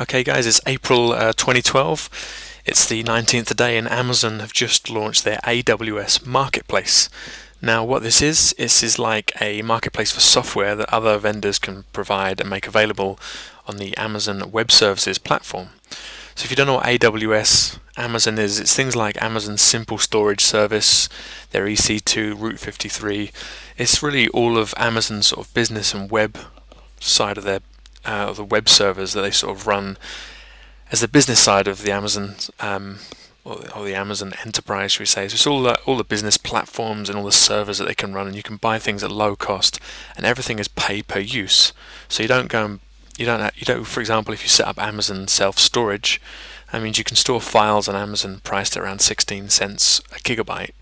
Okay guys, it's April uh, 2012. It's the 19th day and Amazon have just launched their AWS Marketplace. Now what this is, this is like a marketplace for software that other vendors can provide and make available on the Amazon Web Services platform. So if you don't know what AWS Amazon is, it's things like Amazon's Simple Storage Service, their EC2, Route 53. It's really all of Amazon's sort of business and web side of their uh, or the web servers that they sort of run as the business side of the Amazon um, or, or, the Amazon enterprise, we say? So it's all the, all the business platforms and all the servers that they can run, and you can buy things at low cost, and everything is pay per use. So you don't go and you don't you don't for example if you set up Amazon self storage, that means you can store files on Amazon priced at around 16 cents a gigabyte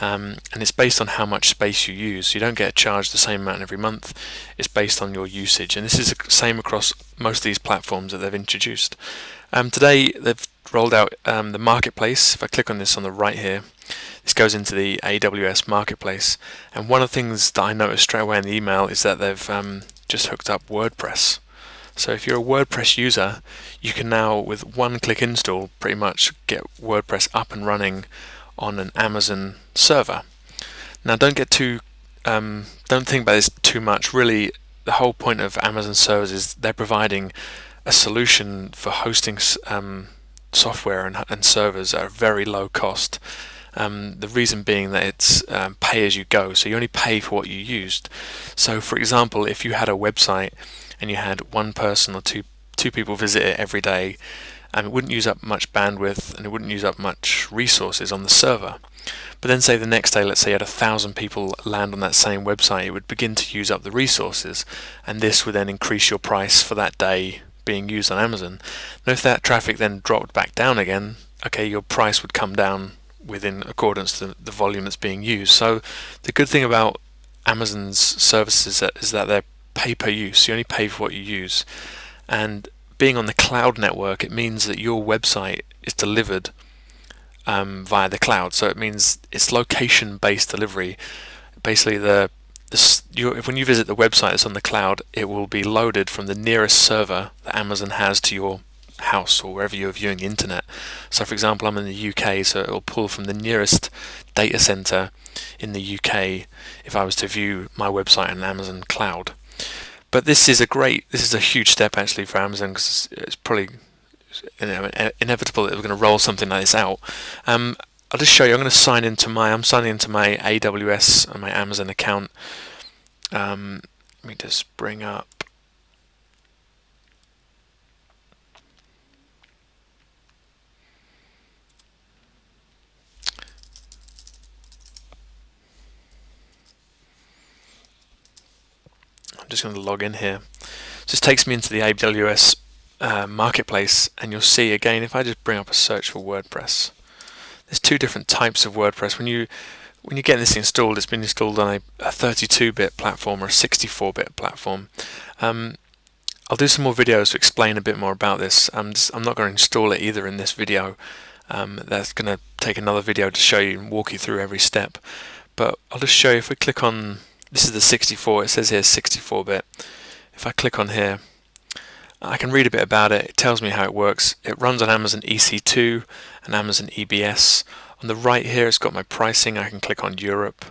um, and it's based on how much space you use. You don't get charged the same amount every month. It's based on your usage, and this is the same across most of these platforms that they've introduced. Um, today they've rolled out um, the marketplace. If I click on this on the right here, this goes into the AWS marketplace. And one of the things that I noticed straight away in the email is that they've um, just hooked up WordPress. So if you're a WordPress user, you can now, with one click install, pretty much get WordPress up and running on an Amazon server. Now, don't get too um, don't think about this too much. Really, the whole point of Amazon servers is they're providing a solution for hosting um, software and, and, servers at a very low cost. Um, the reason being that it's um, pay as you go, so you only pay for what you used. So, for example, if you had a website and you had one person or two two people visit it every day, and it wouldn't use up much bandwidth and it wouldn't use up much resources on the server. But then say the next day, let's say you had a thousand people land on that same website, it would begin to use up the resources and this would then increase your price for that day being used on Amazon. Now if that traffic then dropped back down again, okay, your price would come down within accordance to the volume that's being used. So the good thing about Amazon's services is that they're pay per use. You only pay for what you use. And being on the cloud network, it means that your website is delivered um, via the cloud. So it means it's location-based delivery. Basically, the, the when you visit the website that's on the cloud, it will be loaded from the nearest server that Amazon has to your house or wherever you're viewing the internet. So, for example, I'm in the UK, so it will pull from the nearest data center in the UK if I was to view my website on Amazon cloud. But this is a great, this is a huge step actually for Amazon because it's, it's, probably you know, inevitable that we're going to roll something like this out. Um, I'll just show you. I'm going to sign into my. I'm signing into my AWS and my Amazon account. Um, let me just bring up I'm just going to log in here. So this takes me into the AWS uh, marketplace and you'll see again if I just bring up a search for WordPress there's two different types of WordPress. When you when you get this installed it's been installed on a 32-bit platform or a 64-bit platform. Um, I'll do some more videos to explain a bit more about this. I'm, just, I'm not going to install it either in this video. Um, that's going to take another video to show you and walk you through every step. But I'll just show you if we click on this is the 64, it says here 64-bit. If I click on here, I can read a bit about it. It tells me how it works. It runs on Amazon EC2 and Amazon EBS. On the right here, it's got my pricing. I can click on Europe.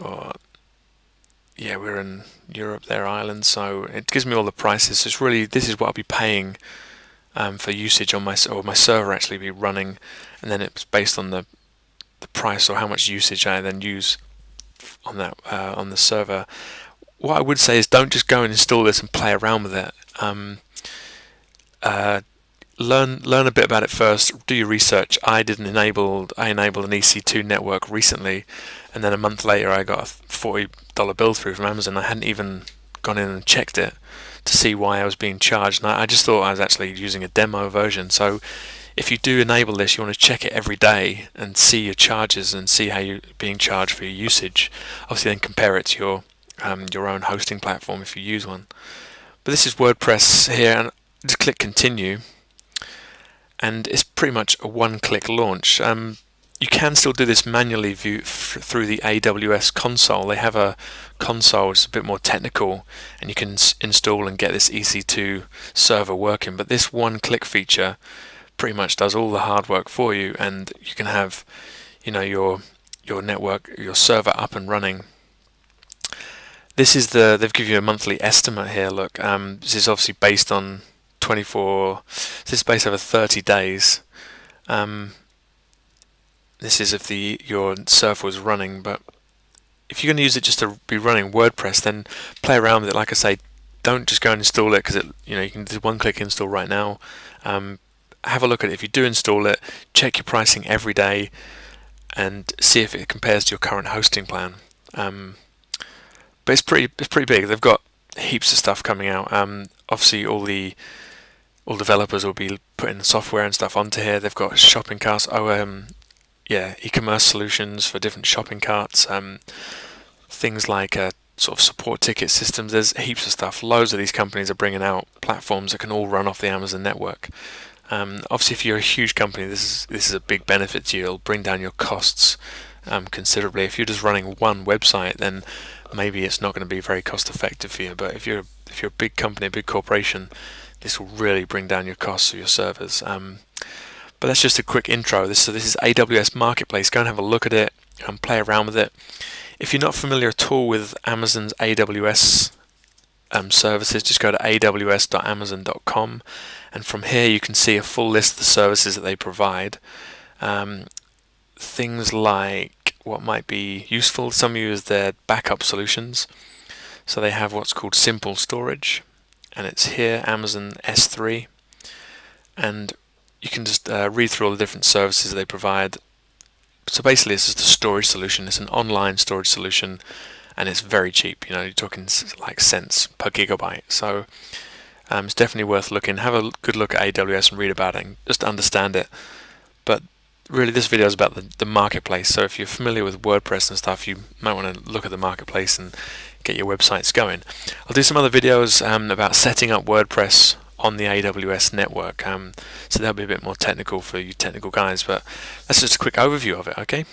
Or yeah, we're in Europe, there, Ireland. So it gives me all the prices. So it's really this is what I'll be paying um, for usage on my or my server actually be running, and then it's based on the the price or how much usage I then use on that uh, on the server. What I would say is don't just go and install this and play around with it. Um, uh, learn learn a bit about it first. Do your research. I did not enable I enabled an EC2 network recently, and then a month later I got a forty dollar bill through from Amazon. I hadn't even gone in and checked it to see why I was being charged, and I, I just thought I was actually using a demo version. So if you do enable this, you want to check it every day and see your charges and see how you're being charged for your usage. Obviously, then compare it to your um, your own hosting platform if you use one. But this is WordPress here, and just click continue, and it's pretty much a one-click launch. Um, you can still do this manually view through the AWS console. They have a console it's a bit more technical and you can install and get this EC2 server working but this one click feature pretty much does all the hard work for you and you can have you know your your network your server up and running this is the they've given you a monthly estimate here look um, this is obviously based on 24 this is based over 30 days um, this is if the your server was running but if you're going to use it just to be running WordPress, then play around with it. Like I say, don't just go and install it because it, you know, you can do one-click install right now. Um, have a look at it. If you do install it, check your pricing every day and see if it compares to your current hosting plan. Um, but it's pretty, it's pretty big. They've got heaps of stuff coming out. Um, obviously, all the all developers will be putting software and stuff onto here. They've got shopping carts. Oh, um, yeah, e-commerce solutions for different shopping carts. Um, things like uh, sort of support ticket systems. There's heaps of stuff. Loads of these companies are bringing out platforms that can all run off the Amazon network. Um, obviously, if you're a huge company, this is this is a big benefit to you. It'll bring down your costs um, considerably. If you're just running one website, then maybe it's not going to be very cost effective for you. But if you're if you're a big company, a big corporation, this will really bring down your costs of your servers. Um, but that's just a quick intro. This so this is AWS Marketplace. Go and have a look at it and play around with it. If you're not familiar at all with Amazon's AWS um, services, just go to aws.amazon.com and from here you can see a full list of the services that they provide. Um, things like what might be useful, some use their backup solutions. So they have what's called simple storage and it's here Amazon S3 and you can just uh, read through all the different services they provide so basically it's just a storage solution. It's an online storage solution and it's very cheap. You know, you're talking like cents per gigabyte. So um, it's definitely worth looking. Have a good look at AWS and read about it and just understand it. But really this video is about the, the marketplace. So if you're familiar with WordPress and stuff, you might want to look at the marketplace and get your websites going. I'll do some other videos um, about setting up WordPress on the AWS network. Um, so that'll be a bit more technical for you technical guys, but that's just a quick overview of it, okay?